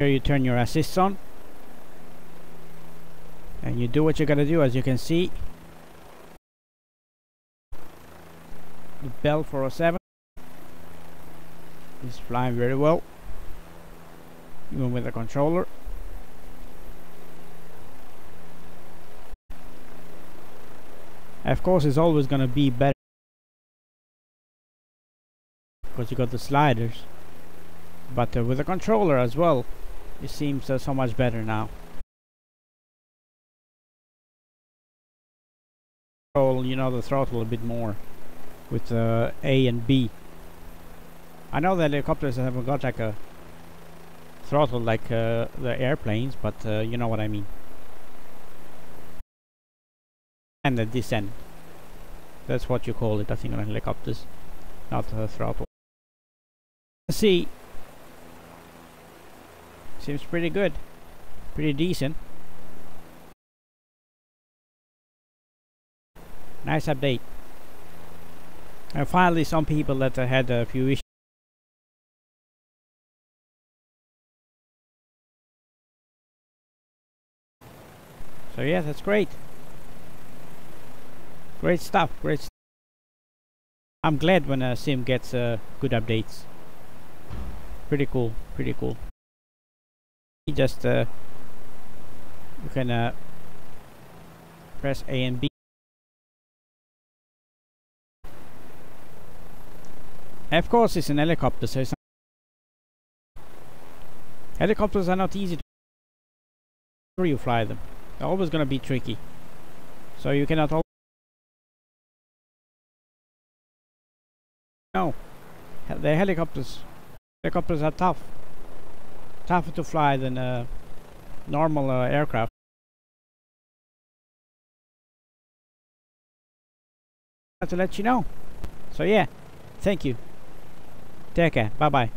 Here you turn your assists on. And you do what you gotta do as you can see. The Bell 407 is flying very well. Even with the controller. Of course it's always gonna be better because you got the sliders but uh, with the controller as well it seems uh, so much better now. Control you know the throttle a bit more with uh, A and B. I know that helicopters haven't got like a throttle like uh, the airplanes but uh, you know what I mean. And the descent. That's what you call it I think on helicopters not the throttle. See seems pretty good. Pretty decent. Nice update. And finally some people that uh, had a few issues. So yeah that's great. Great stuff great st I'm glad when a sim gets uh, good updates. Pretty cool pretty cool just uh, you can uh, press A and B. Of course it's an helicopter so it's helicopters are not easy to you fly them. They're always gonna be tricky. So you cannot no. The helicopters Helicopters are tough. Tougher to fly than a normal uh, aircraft. to let you know. So yeah, thank you. Take care. Bye bye.